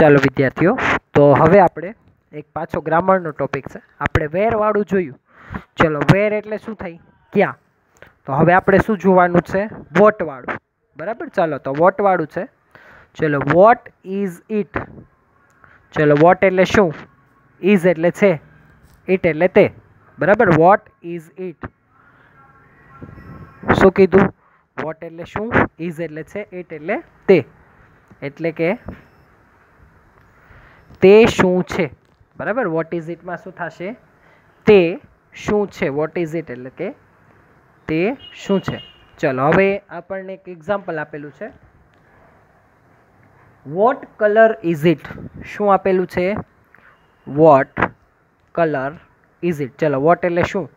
ચાલો વિદ્યાર્થીઓ, તો હવે આપણે એક પાછો ગ્રામરનો ટોપિક છે. આપણે વેરવાળું જોયું. ચલો, વેર એટલે શું થાય ક્યાં? તો હવે આપણે શું જોવાનું છે? વોટવાળું બરાબર? ચાલો, તો વોટવાળું છે. ચલો, વોટ ઇઝ ઇટ? ચલો, વોટ એટલે શું? ઇઝ એટલે છે. ઇટ એટલે તે. બરાબર? What is it? શું કીધું? વોટ એટલે શું? ઇઝ એટલે છે, ઇટ એટલે તે. એટલે કે તે શું છે? બરાબર? વોટ ઇઝ ઇટમાં શું થશે? તે શું છે? વોટ ઇઝ ઇટ એટલે કે તે શું છે? ચલો, હવે આપણને એક એક્ઝામ્પલ આપેલું છે. વોટ કલર ઇઝ ઇટ શું આપેલું છે? વોટ કલર ઇઝ ઇટ ચલો વોટ એટલે શું?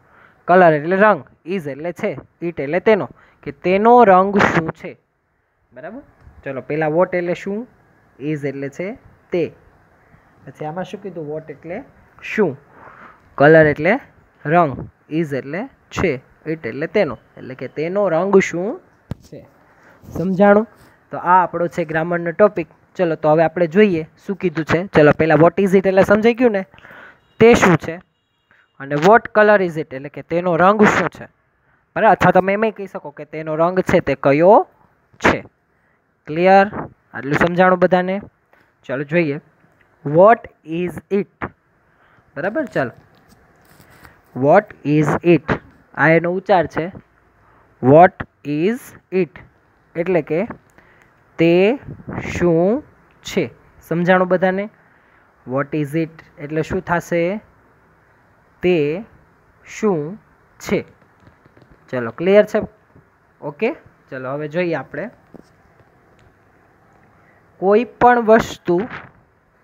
કલર એટલે રંગ. ઇઝ એટલે છે. ઇટ એટલે તેનો. કે તેનો રંગ શું છે? બરાબર? ચલો પહેલાં વોટ એટલે શું? ઇઝ એટલે છે તે. પછી આમાં શું કીધું? વોટ એટલે? શું? કલર એટલે રંગ. ઇઝ એટલે છે. ઇટ એટલે તેનો. એટલે કે તેનો રંગ શું છે? સમજાણું? તો આ આપણો છે ગ્રામરનો ટોપિક ચલો, તો હવે આપણે જોઈએ શું કીધું છે. ચલો, પહેલાં વોટ ઇઝ ઇટ એટલે સમજાઈ ગયું ને? તે શું છે? અને વોટ કલર ઇઝ ઇટ એટલે કે તેનો રંગ શું છે? બરાબર? અથવા તમે એમ કહી શકો કે તેનો રંગ છે તે કયો છે? ક્લિયર આટલું સમજાણું બધાને? ચાલો, જોઈએ. વોટ ઇઝ ઇટ બરાબર, ચાલો. વોટ ઇઝ ઇટ આ એનો ઉચ્ચાર છે. વોટ ઇઝ ઇટ એટલે કે તે શું છે? સમજાણું બધાને? વોટ ઇઝ ઇટ એટલે શું થશે? તે શું છે? ચલો ક્લિયર છે? ઓકે ચલો, હવે જોઈએ આપણે. કોઈ પણ વસ્તુ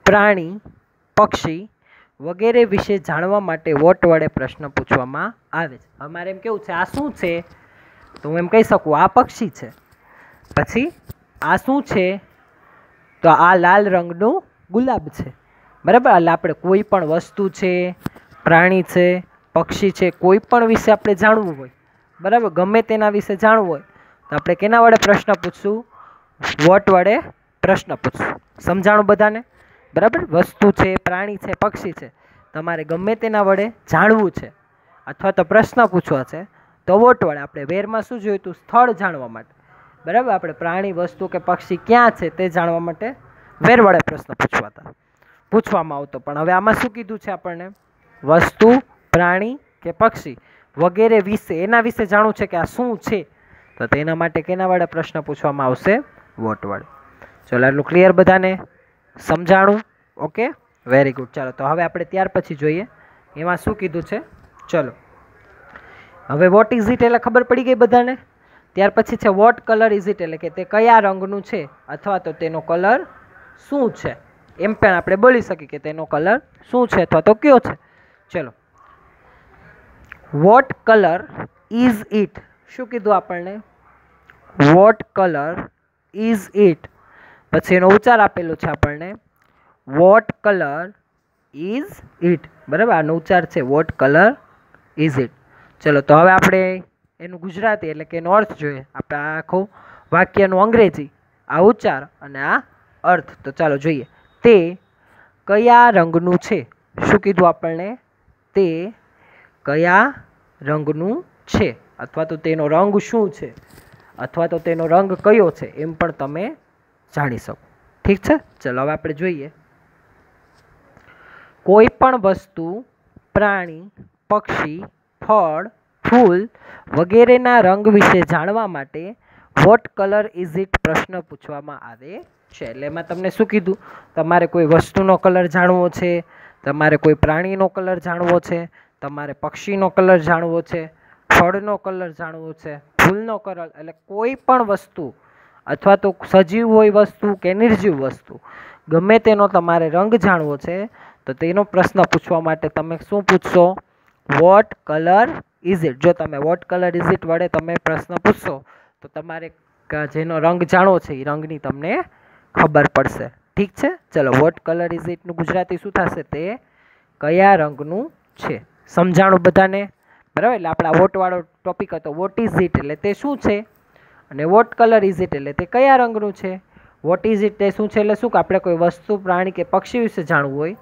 પ્રાણી, પક્ષી વગેરે વિશે જાણવા માટે વોટ વડે પ્રશ્ન પૂછવામાં આવે છે. અમારે એમ કેવું છે, આ શું છે? તો હું એમ કહી શકું, આ પક્ષી છે. પછી, આ શું છે? તો આ લાલ રંગનું ગુલાબ છે. બરાબર? એટલે આપણે કોઈ પણ વસ્તુ છે, પ્રાણી છે, પક્ષી છે, કોઈ પણ વિશે આપણે જાણવું હોય, બરાબર? ગમે તેના વિશે જાણવું હોય, તો આપણે કેના વડે પ્રશ્ન પૂછશું? વોટ વડે પ્રશ્ન પૂછશું. સમજાણું બધાને? બરાબર? વસ્તુ છે, પ્રાણી છે, પક્ષી છે. તમારે ગમે તેના વડે જાણવું છે. અથવા તો પ્રશ્ન પૂછવા છે. તો વોટ વડે આપણે વેરમાં શું જોયું હતું? સ્થળ જાણવા માટે. બરાબર? આપણે પ્રાણી, વસ્તુ કે પક્ષી ક્યાં છે તે જાણવા માટે વેર વડે પ્રશ્ન પૂછવાતા પૂછવામાં આવતો, પણ હવે આમાં શું કીધું છે આપણને? વસ્તુ, પ્રાણી કે પક્ષી વગેરે વિશે, એના વિશે જાણવું છે કે આ શું છે? તો તેના માટે કેના વડે પ્રશ્ન પૂછવામાં આવશે? વોટ વડે ચલો એટલું ક્લિયર બધાને? સમજાણું? ઓકે વેરી ગુડ ચાલો, તો હવે આપણે ત્યાર પછી જોઈએ. એમાં શું કીધું છે? ચલો. હવે વોટ ઇઝ ઇટ એટલે ખબર પડી ગઈ બધાને? ત્યાર પછી છે વોટ કલર ઇઝ ઇટ એટલે કે તે કયા રંગનું છે અથવા તો તેનો કલર શું છે? એમ પણ આપણે બોલી શકીએ કે તેનો કલર શું છે અથવા તો કયો છે. ચલો. વોટ કલર ઇઝ ઇટ શું કીધું આપણને? વોટ કલર ઇઝ ઇટ પછી એનો ઉચ્ચાર આપેલો છે આપણને. વોટ કલર ઇઝ ઇટ બરાબર? આનો ઉચ્ચાર છે વોટ કલર ઇઝ ઇટ ચલો, તો હવે આપણે એનું ગુજરાતી એટલે કે એનો અર્થ જોઈએ. આપણે આખું વાક્યનું અંગ્રેજી, આ ઉચ્ચાર અને આ અર્થ. તો ચાલો જોઈએ. તે કયા રંગનું છે? શું કીધું આપણને? તે કયા રંગનું છે? અથવા તો તેનો રંગ શું છે? અથવા તો તેનો રંગ કયો છે? એમ પણ તમે જાણી શકો. ઠીક છે? ચલો, હવે આપણે જોઈએ. કોઈ પણ વસ્તુ, પ્રાણી, પક્ષી, ફળ, ફૂલ વગેરેના રંગ વિશે જાણવા માટે વોટ કલર ઇઝ ઇટ પ્રશ્ન પૂછવામાં આવે છે. એટલે એમાં તમને શું કીધું? તમારે કોઈ વસ્તુનો કલર જાણવો છે, તમારે કોઈ પ્રાણીનો કલર જાણવો છે, તમારે પક્ષીનો કલર જાણવો છે, ફળનો કલર જાણવો છે, ફૂલનો કલર એટલે કોઈ પણ વસ્તુ અથવા તો સજીવ હોય વસ્તુ કે નિર્જીવ વસ્તુ, ગમે તેનો તમારે રંગ જાણવો છે, તો તેનો પ્રશ્ન પૂછવા માટે તમે શું પૂછશો? વોટ કલર ઇઝ ઇટ જો તમે વોટ કલર ઇઝ ઇટ વડે તમે પ્રશ્ન પૂછશો, તો તમારે જેનો રંગ જાણવો છે એ રંગની તમને ખબર પડશે. ઠીક છે? ચલો વોટ કલર ઇઝ ઇટનું ગુજરાતી શું થશે? તે કયા રંગનું છે? સમજાણું બધાને? બરાબર? એટલે આપણા વોટવાળો ટોપિક હતો વોટ ઇઝ ઇટ એટલે તે શું છે? અને વોટ કલર ઇઝ ઇટ એટલે તે કયા રંગનું છે? વોટ ઇઝ ઇટ તે શું છે એટલે શું કે આપણે કોઈ વસ્તુ, પ્રાણી કે પક્ષી વિશે જાણવું હોય,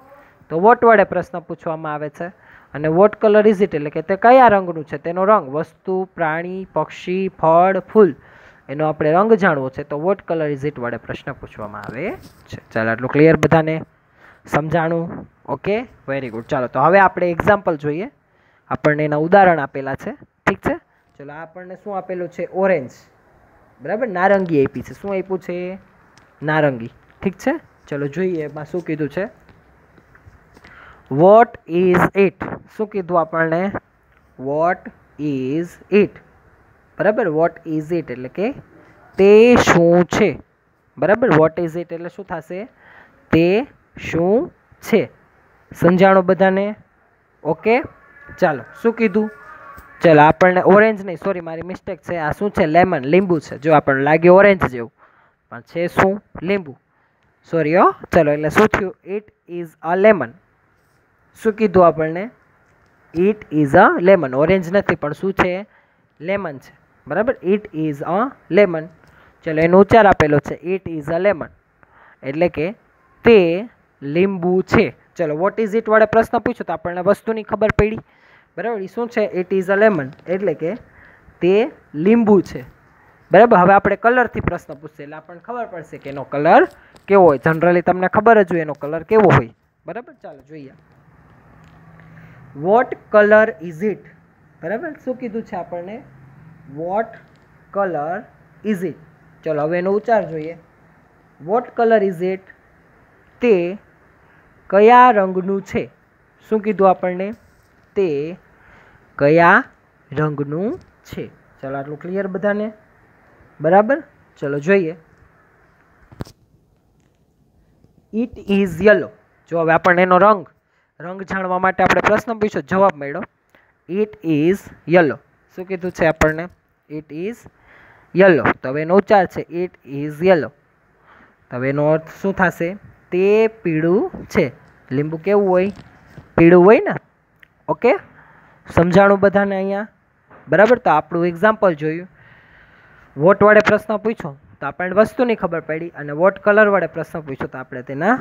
તો વોટ વડે પ્રશ્ન પૂછવામાં આવે છે. અને વોટ કલર ઇઝ ઇટ એટલે કે તે કયા રંગનું છે? તેનો રંગ, વસ્તુ, પ્રાણી, પક્ષી, ફળ, ફૂલ, એનો આપણે રંગ જાણવો છે, તો વોટ કલર ઇઝ ઇટ વડે પ્રશ્ન પૂછવામાં આવે છે. ચાલો, આટલું ક્લિયર બધાને સમજાણું? ઓકે વેરી ગુડ ચાલો, તો હવે આપણે એક્ઝામ્પલ જોઈએ. આપણને એના ઉદાહરણ આપેલા છે. ઠીક છે? ચલો, આપણને શું આપેલું છે? ઓરેન્જ બરાબર? નારંગી આપી છે. શું આપ્યું છે? નારંગી. ઠીક છે? ચલો જોઈએ એમાં શું કીધું છે. વોટ ઇઝ ઇટ શું કીધું આપણને? વોટ ઇઝ ઇટ બરાબર? વોટ ઇઝ ઇટ એટલે કે તે શું છે? બરાબર? વોટ ઇઝ ઇટ એટલે શું થશે? તે શું છે? સમજાણો બધાને? ઓકે? ચાલો, શું કીધું? ચાલો, આપણને ઓરેન્જ નહીં સોરી મારી મિસ્ટેક છે. આ શું છે? લેમન લીંબુ છે. જો આપણને લાગે ઓરેન્જ જેવું. પણ છે શું? લીંબુ. સોરી હો. ચલો, એટલે શું થયું? ઇટ ઇઝ અ લેમન શું કીધું આપણને? It is a lemon orange નથી, પણ શું છે? લેમન છે. બરાબર? ઇટ ઇઝ અ લેમન ચલો, એનો ઉચ્ચાર આપેલો છે. ઇટ ઇઝ અ લેમન એટલે કે તે લીંબુ છે. ચલો વોટ ઇઝ ઇટ વડે પ્રશ્ન પૂછ્યો તો આપણને વસ્તુની ખબર પડી. બરાબર? એ શું છે? ઇટ ઇઝ અ લેમન એટલે કે તે લીંબુ છે. બરાબર? હવે આપણે કલરથી પ્રશ્ન પૂછશે એટલે આપણને ખબર પડશે કે એનો કલર કેવો હોય. જનરલી તમને ખબર જ હોય એનો કલર કેવો હોય. બરાબર? ચાલો, જોઈએ. વોટ કલર ઇઝ ઇટ બરાબર? શું કીધું છે આપણને? વોટ કલર ઇઝ ઇટ ચલો, હવે એનો ઉચ્ચાર જોઈએ. વોટ કલર ઇઝ ઇટ તે કયા રંગનું છે? શું કીધું આપણને? તે કયા રંગનું છે? ચલો આટલું ક્લિયર બધાને? બરાબર? ચલો જોઈએ. ઇટ ઇઝ યલો જો હવે આપણને એનો રંગ રંગ જાણવા માટે આપણે પ્રશ્ન પૂછ્યો, જવાબ મળ્યો. ઇટ ઇઝ યલો શું કીધું છે આપણને? ઇટ ઇઝ યલો તો હવે એનો ઉચ્ચાર છે ઇટ ઇઝ યલો તો હવે એનો અર્થ શું થશે? તે પીળું છે. લીંબુ કેવું હોય? પીળું હોય ને? ઓકે સમજાણું બધાને અહીંયા? બરાબર? તો આપણું એક્ઝામ્પલ જોયું. વોટ વડે પ્રશ્ન પૂછો, તો આપણને વસ્તુની ખબર પડી અને વોટ કલર વડે પ્રશ્ન પૂછો, તો આપણે તેના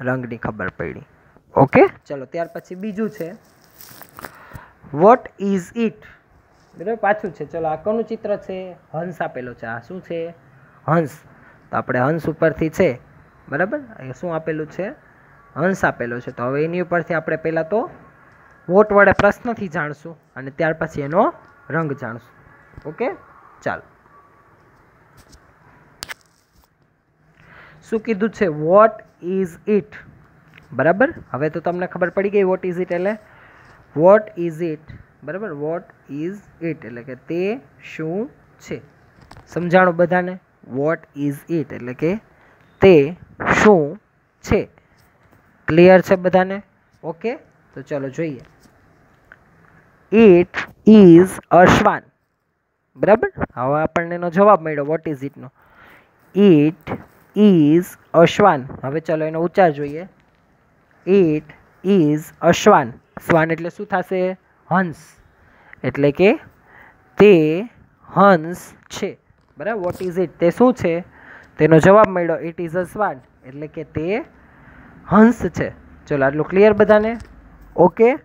રંગની ખબર પડી. ઓકે ચલો, ત્યાર પછી બીજું છે. વોટ ઇઝ ઇટ બરાબર? પાછું છે. ચલો, આ કોનું ચિત્ર છે? હંસ આપેલો છે. આ શું છે? હંસ. તો આપણે હંસ ઉપરથી છે. બરાબર? એ શું આપેલું છે? હંસ આપેલો છે. તો હવે એની ઉપરથી આપણે પહેલાં તો વોટ વડે પ્રશ્નથી જાણશું અને ત્યાર પછી એનો રંગ જાણશું. ઓકે? ચાલો. શું કીધું છે? વોટ ઇઝ ઇટ બરાબર? હવે તો તમને ખબર પડી ગઈ વોટ ઇઝ ઇટ એટલે? વોટ ઇઝ ઇટ બરાબર? વોટ ઇઝ ઇટ એટલે કે તે શું છે? સમજાણું બધાને. વોટ ઇઝ ઇટ એટલે કે તે શું છે? ક્લિયર છે બધાને? ઓકે? તો ચલો જોઈએ. ઇટ ઇઝ અ શ્વાન બરાબર? હવે આપણને એનો જવાબ મળ્યો. વોટ ઇઝ ઇટનો ઇટ ઇઝ અ શ્વાન હવે ચલો એનો ઉચ્ચાર જોઈએ. ઇટ ઇઝ અ શ્વાન શ્વાન એટલે શું થશે? હંસ. એટલે કે તે હંસ છે. બરાબર? વોટ ઇઝ ઇટ તે શું છે? તેનો જવાબ મળ્યો. ઇટ ઇઝ અ શ્વાન એટલે કે તે હંસ છે. ચલો, આટલું ક્લિયર બધાને? ઓકે?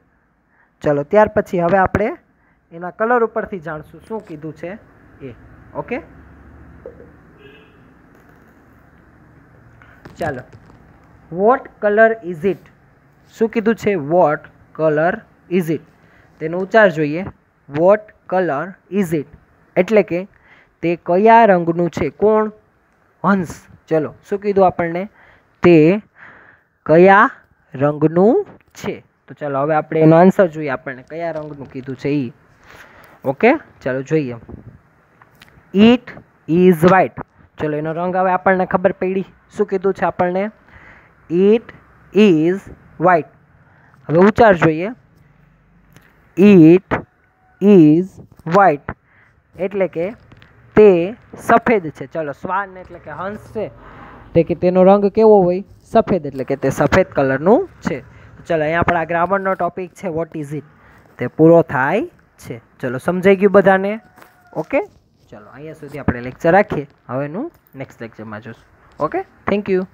ચલો, ત્યાર પછી હવે આપણે એના કલર ઉપરથી જાણશું શું કીધું છે એ. ઓકે? ચાલો. વોટ કલર ઇઝ ઇટ શું કીધું છે? વોટ કલર ઇઝ ઇટ તેનો ઉચ્ચાર જોઈએ. વોટ કલર ઇઝ ઇટ એટલે કે તે કયા રંગનું છે? કોણ? હંસ. ચલો, શું કીધું આપણને? તે કયા રંગનું છે? તો ચાલો હવે આપણે એનો આન્સર જોઈએ આપણને. કયા રંગનું કીધું છે એ ઓકે ચાલો જોઈએ. ઇટ ઇઝ વ્હાઇટ ચલો એનો રંગ હવે આપણને ખબર પડી. શું કીધું છે આપણને? ઇટ ઇઝ વ્હાઇટ હવે ઉચ્ચાર જોઈએ. ઇટ ઇઝ વ્હાઇટ એટલે કે તે સફેદ છે. ચલો શ્વાન એટલે કે હંસ છે. તે કે તેનો રંગ કેવો હોય? સફેદ એટલે કે તે સફેદ કલરનું છે. ચલો, અહીંયા આપણા ગ્રામરનો ટોપિક છે વોટ ઇઝ ઇટ તે પૂરો થાય છે. ચલો, સમજાઈ ગયું બધાને? ઓકે ચલો, અહીંયા સુધી આપણે લેક્ચર રાખીએ. હવેનું નેક્સ્ટ લેક્ચરમાં જોશું. Okay thank you